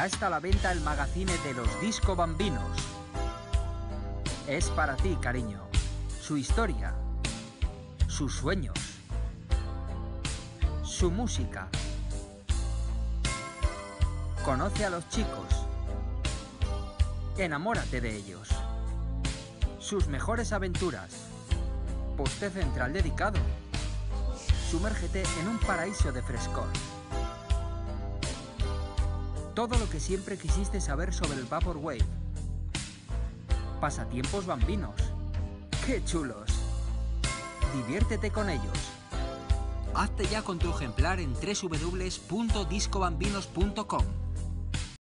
Ya está a la venta el magazine de los Disco Bambinos. Es para ti, cariño. Su historia. Sus sueños. Su música. Conoce a los chicos. Enamórate de ellos. Sus mejores aventuras. Poste central dedicado. Sumérgete en un paraíso de frescor. Todo lo que siempre quisiste saber sobre el Vaporwave. Pasatiempos bambinos. ¡Qué chulos! Diviértete con ellos. Hazte ya con tu ejemplar en www.discobambinos.com.